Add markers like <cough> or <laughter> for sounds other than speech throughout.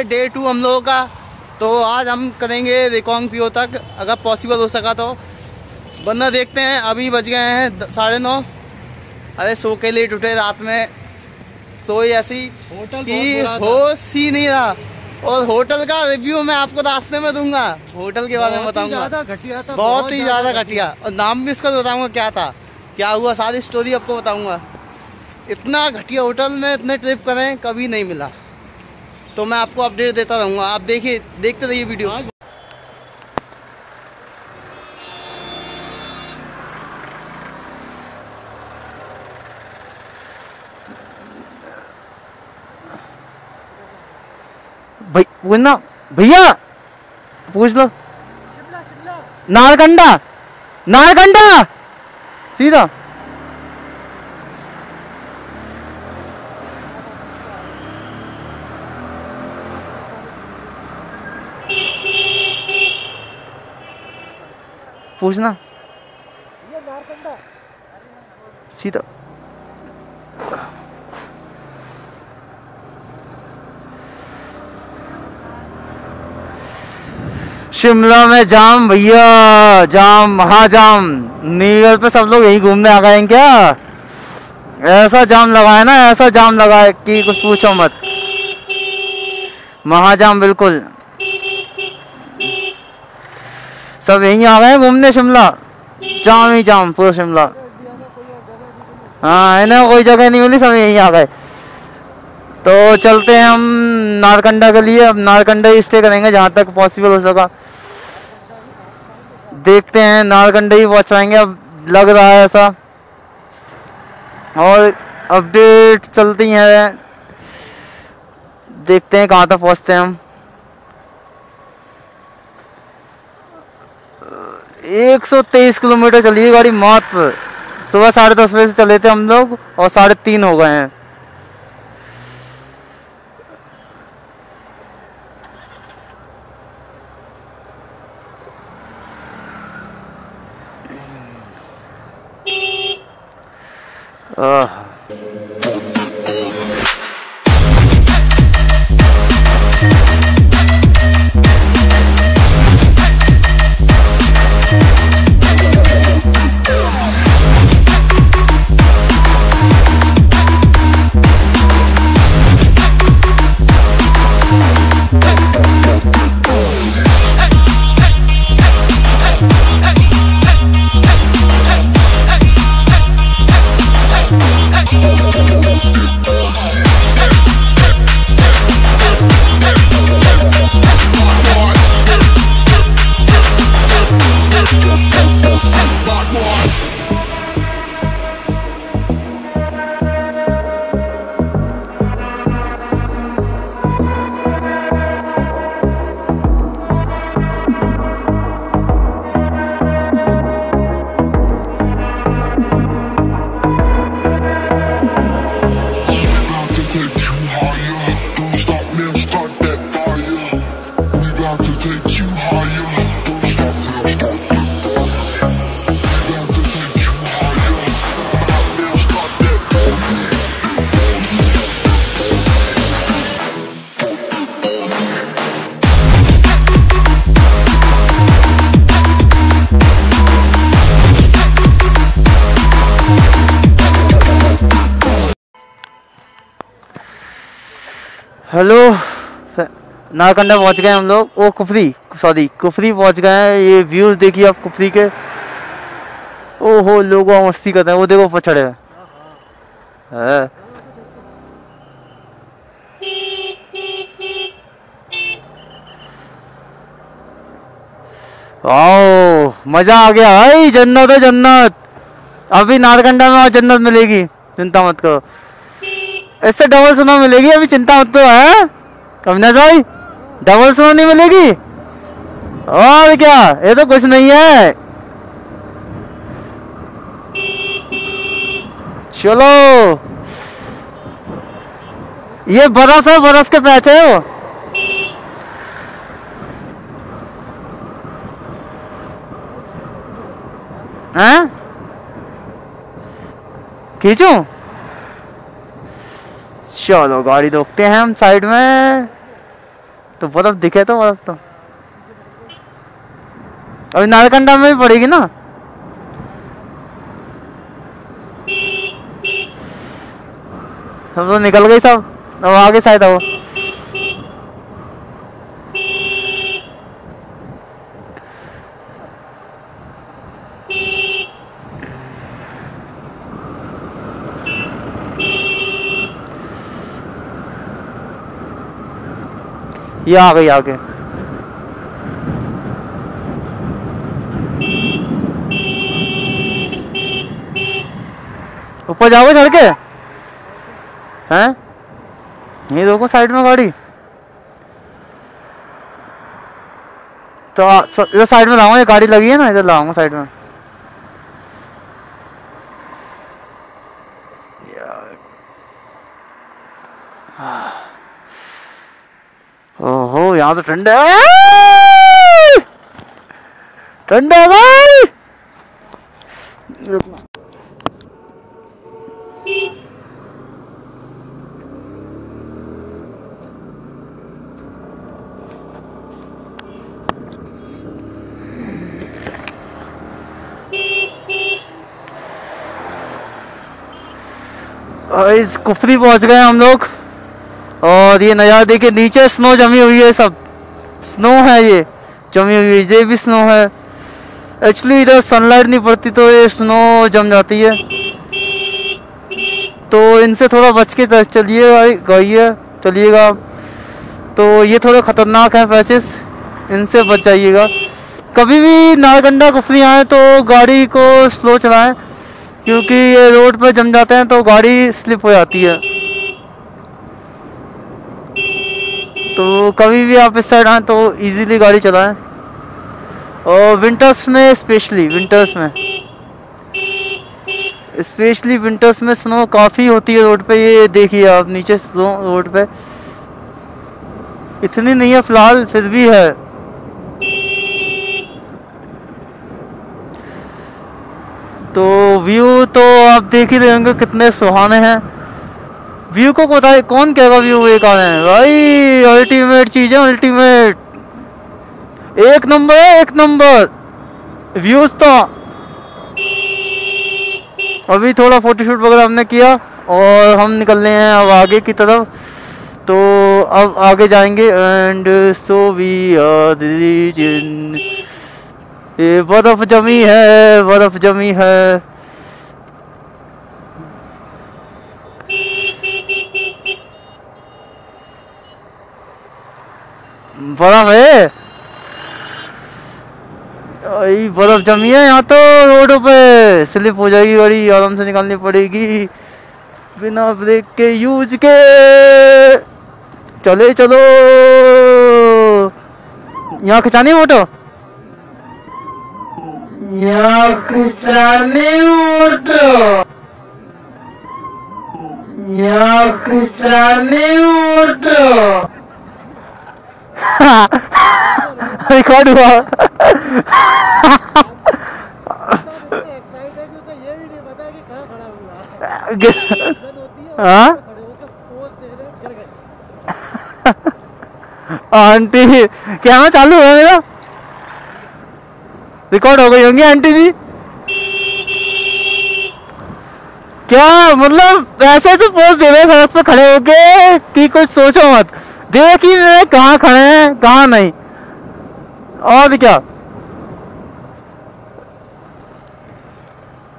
है day to हम लोगों का। तो आज हम करेंगे रिकॉन्ग पीओ तक अगर पॉसिबल हो सका तो। वरना देखते हैं अभी बज गए हैं साढ़े नौ। अरे सो के लिए टूटे रात में। सोई ऐसी होटल कि। होश ही नहीं रहा। और होटल का रिव्यू मैं आपको रास्ते में दूँगा। होटल के बारे में बताऊँगा। बहुत ही ज़्यादा घटिया। और नाम भी इसका बताऊँगा क्या था। क्या हुआ सारी स्टोरी आपको बताऊँगा। इतना घटिया होटल में इतने ट्रिप करें कभी नहीं मिला। तो मैं आपको अपडेट देता रहूँगा। आप देखिए देखते रहिए वीडियो। भाई पूछना भैया पूछ लो। नारकंडा नारकंडा सीधा। पूछना। सीधा। शिमला में जाम भैया, जाम, महाजाम। न्यू ईयर पे सब लोग यही घूमने आ गए हैं क्या? ऐसा जाम लगाए ना, ऐसा जाम लगा है कि कुछ पूछो मत। महाजाम, बिल्कुल। सब यहीं आ गए हैं, घूमने शिमला। जाम ही जाम, पूरा शिमला। हाँ इन्हें कोई जगह नहीं मिली, सब यहीं आ गए। तो चलते हैं हम नारकंडा के लिए। अब नारकंडा ही स्टे करेंगे, जहाँ तक पॉसिबल हो सका। देखते हैं, नारकंडा ही पहुँच पाएँगे, अब लग रहा है ऐसा। और अपडेट चलती हैं। देखते हैं कहाँ तक पहुँचते हैं हम। एक सौ तेईस किलोमीटर चली है गाड़ी मात्र सुबह साढ़े दस बजे से चले थे हम लोग और साढ़े तीन हो गए हैं। हेलो नारकंडा पहुँच गए हम लोग। ओ, कुफरी, सॉरी, कुफरी पहुँच गए हैं। ये व्यूज़ देखिए आप कुफरी के। ओहो, लोग मस्ती करते हैं। वो देखो पछड़े हैं। है। आओ, मज़ा आ गया। भाई जन्नत है जन्नत। अभी नारकंडा में और जन्नत मिलेगी। चिंता मत करो। इससे डबल सुनो मिलेगी? अभी चिंता मत तो है? अविनाश भाई डबल सुनो नहीं मिलेगी? और क्या? ये तो कुछ नहीं है। चलो। ये बर्फ़ है, बर्फ़ के पैच है वो। हैं? खींचूं? चलो गाड़ी रोकते हैं हम साइड में। तो बर्फ़ दिखे तो बर्फ़ तो। अभी नारकंडा में भी पड़ेगी ना? हम तो निकल गए सब। अब आगे शायद आओ। ये आ गई आगे। ऊपर जाओगे चढ़ के? हैं? यही देखो साइड में गाड़ी। तो इधर साइड में लाऊँगा ये गाड़ी लगी है ना, इधर लाऊँगा साइड में ओहो यहाँ तो ठंडा ठंडा भाई इस कुफरी पहुँच गए हम लोग। और ये नज़ारा देखिए, नीचे स्नो जमी हुई है सब। स्नो है ये। जमी हुई ये भी स्नो है। एक्चुअली इधर सनलाइट नहीं पड़ती तो ये स्नो जम जाती है। तो इनसे थोड़ा बच के त- चलिएगा गाइए, चलिएगा। तो ये थोड़े ख़तरनाक हैं पैचेस इनसे बच जाइएगा। कभी भी नारकंडा कुफरी आए तो गाड़ी को स्लो चलाएँ, क्योंकि ये रोड पर जम जाते हैं तो गाड़ी स्लिप हो जाती है। तो कभी भी आप इस साइड आए तो इजीली गाड़ी चलाएँ। और विंटर्स में स्पेशली विंटर्स में। स्पेशली विंटर्स में स्नो काफ़ी होती है रोड पे, ये देखिए आप नीचे स्नो रोड पे। इतनी नहीं है फ़िलहाल, फिर भी है। तो व्यू तो आप देख ही रहे होंगे कितने सुहाने हैं। व्यू को बताए, कौन कहेगा व्यू बेकार है? भाई अल्टीमेट चीज़ है अल्टीमेट एक नंबर है एक नंबर। व्यूज़ तो। अभी थोड़ा फोटोशूट वगैरह हमने किया और हम निकलने हैं अब आगे की तरफ़। तो अब आगे जाएँगे एंड सो वी आर ये बर्फ़ जमी है, बर्फ़ जमी है। बर्फ़ है। बर्फ़ जमी है यहाँ तो रोड पे। स्लिप हो जाएगी गाड़ी, आराम से निकालनी पड़ेगी। बिना ब्रेक के यूज़ के। चले, चलो। यहाँ खिंचानी फ़ोटो यहाँ खिंचानी फ़ोटो यहाँ खिंचानी फ़ोटो <laughs> रिकॉर्ड हुआ। है? हुआ <laughs> आंटी कैमरा चालू है मेरा। रिकॉर्ड हो गई होंगी आंटी जी। क्या मतलब? ऐसे तो पोज दे रहे सड़क पे खड़े होके, कि कुछ सोचो मत। देख ही रहे कहाँ खड़े हैं, कहाँ नहीं। और क्या?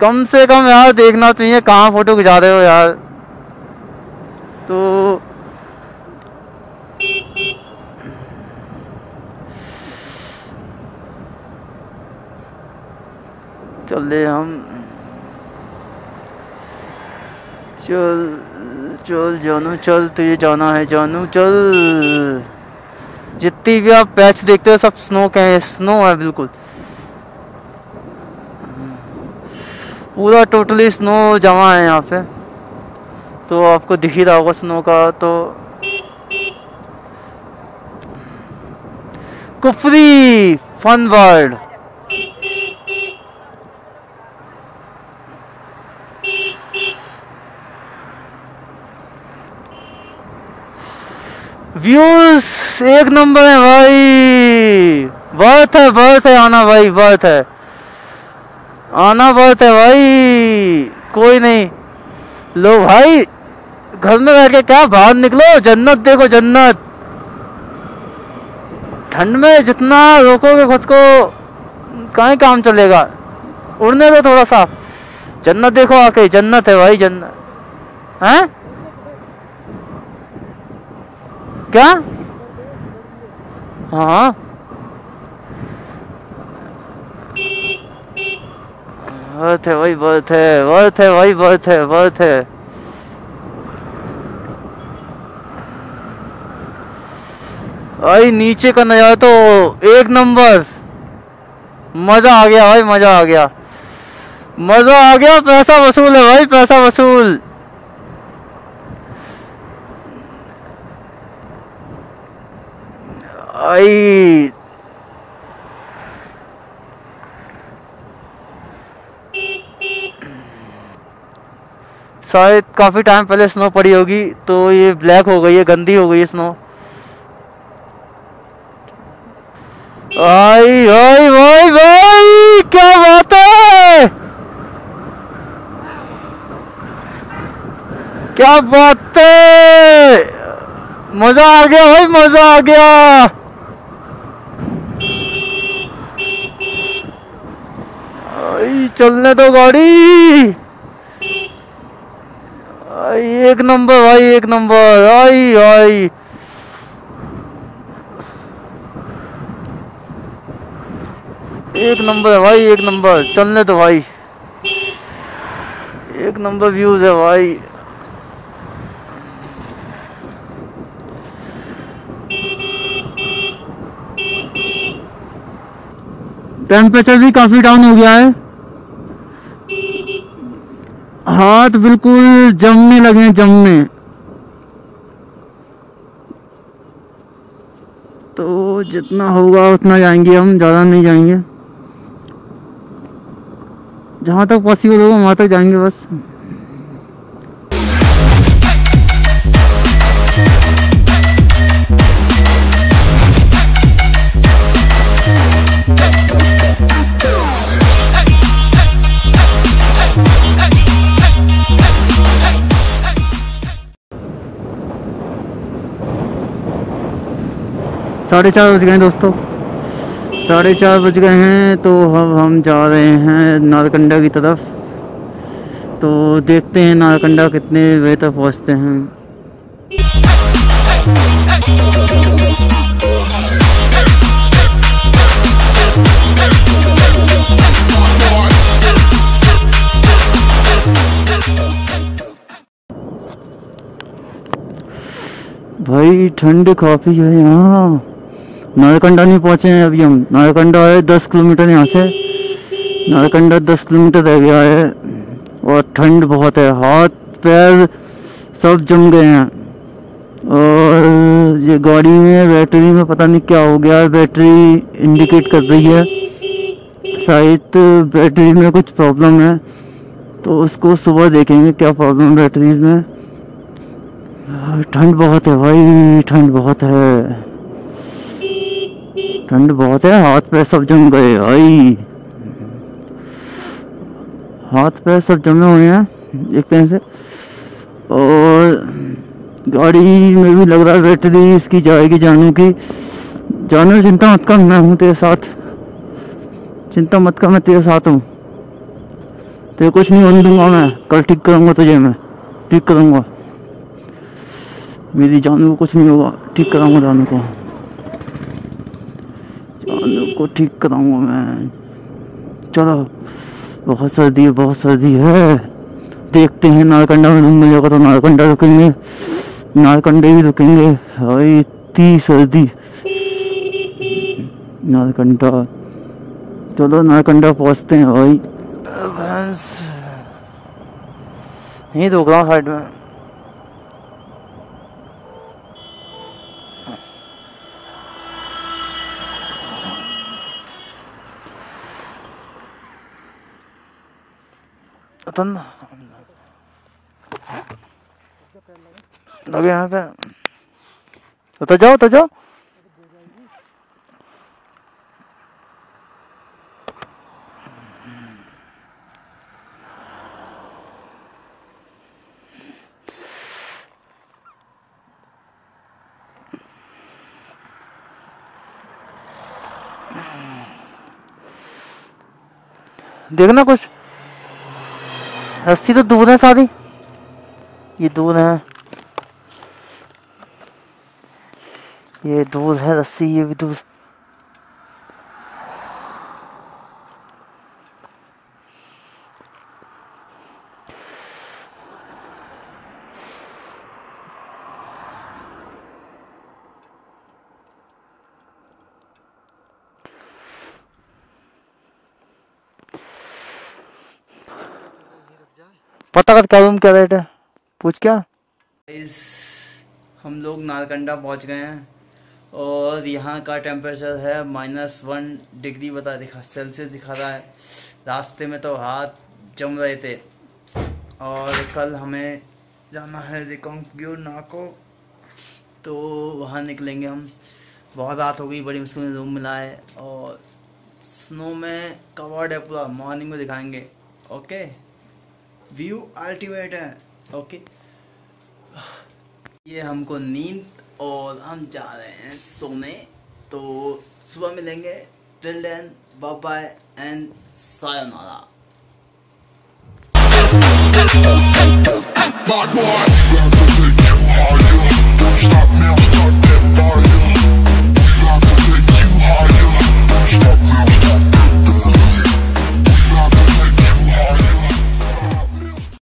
कम से कम यार देखना चाहिए कहाँ फ़ोटो खिंचा रहे हो यार। तो चले हम। चल। चल, जानू चल, तुझे जाना है, जानू चल। जितनी भी आप पैच देखते हो, सब स्नो के हैं स्नो है बिल्कुल। पूरा टोटली स्नो जमा है यहाँ पे। तो आपको दिख ही रहा होगा स्नो का तो। कुफरी फन वर्ल्ड व्यूज़, एक नंबर है भाई। बहुत है बहुत है, आना भाई बहुत है। आना बहुत है भाई, कोई नहीं। लो भाई, घर में बैठ के क्या बाहर निकलो? जन्नत देखो, जन्नत। ठंड में जितना रोकोगे खुद को, कहीं काम चलेगा। उड़ने दो थोड़ा सा। जन्नत देखो आके, जन्नत है भाई, जन्नत। हैं? क्या? हाँ। बहुत है भाई बहुत है बहुत है भाई बहुत है बहुत है। भाई, नीचे का नज़ारा तो एक नंबर। मज़ा आ गया भाई, मज़ा आ गया। मज़ा आ गया, पैसा वसूल है भाई, पैसा वसूल। आई शायद काफ़ी टाइम पहले स्नो पड़ी होगी तो ये ब्लैक हो गई है, गंदी हो गई है स्नो आई आई भाई भाई, क्या बात है? क्या बात है? मज़ा आ गया भाई, मज़ा आ गया आई चलने दो गाड़ी। एक नंबर भाई, एक नंबर। आई आई। एक नंबर है भाई, एक नंबर। चलने दो भाई। एक नंबर व्यूज़ है भाई। टेम्परेचर भी काफ़ी डाउन हो गया है। हाथ बिल्कुल जमने लगे जमने। तो जितना होगा, उतना जाएँगे हम, ज़्यादा नहीं जाएँगे। जहाँ तक पॉसिबल होगा, वहाँ तक जाएँगे बस। साढ़े चार बज गए हैं दोस्तों। साढ़े चार बज गए हैं तो अब हम जा रहे हैं नारकंडा की तरफ़। तो देखते हैं नारकंडा कितने बजे तक पहुँचते हैं। भाई, ठंड काफ़ी है यहाँ। नारकंडा नहीं पहुँचे हैं अभी हम। नारकंडा है दस किलोमीटर यहाँ से। नारकंडा दस किलोमीटर रह गया है और ठंड बहुत है। हाथ, पैर सब जम गए हैं। और ये गाड़ी में, बैटरी में पता नहीं क्या हो गया। बैटरी इंडिकेट कर रही है। शायद बैटरी में कुछ प्रॉब्लम है। तो उसको सुबह देखेंगे क्या प्रॉब्लम बैटरी में। ठंड बहुत है भाई, ठंड बहुत है। ठंड बहुत है, हाथ पैर सब जम गए भाई हाथ पैर सब जमे हुए हैं, एक तरह से। और गाड़ी में भी लग रहा है बैटरी, इसकी जाएगी जानू की। जानू, चिंता मत कर, मैं हूँ तेरे साथ। चिंता मत कर, मैं तेरे साथ हूँ। तेरे कुछ नहीं होने दूँगा मैं, कल ठीक करूँगा तुझे मैं, ठीक करूँगा। मेरी जानू को कुछ नहीं होगा, ठीक कराऊँगा जानू को। को ठीक कराऊँगा मैं। चलो, बहुत सर्दी है बहुत सर्दी है। देखते हैं नारकंडा में मिल जाएगा तो नारकंडा रुकेंगे। नारकंडे ही रुकेंगे। भाई इतनी सर्दी। नारकंडा चलो नारकंडा पहुँचते हैं भाई। यहीं रोक रहा हूँ साइड में। तन लगे यहाँ पे उतर जाओ उतर जाओ। देखना कुछ। रस्सी तो दूर है सारी। ये दूर है। ये दूर है रस्सी, ये भी दूर कर क्या रूम क्या रेट है पूछ क्या? इस हम लोग नारकंडा पहुँच गए हैं और यहाँ का टेम्परेचर है माइनस वन डिग्री बता दिखा सेल्सियस दिखा रहा है। रास्ते में तो हाथ जम रहे थे। और कल हमें जाना है रिकॉन्ग्यू नाको तो वहाँ निकलेंगे हम। बहुत रात हो गई, बड़ी मुश्किल में रूम मिला है और स्नो में कवर्ड है पूरा मॉर्निंग में दिखाएँगे ओके व्यू अल्टीमेट है ओके? ये हमको नींद और हम जा रहे हैं सोने तो सुबह मिलेंगे। Till then bye bye and sayonara Bad boy,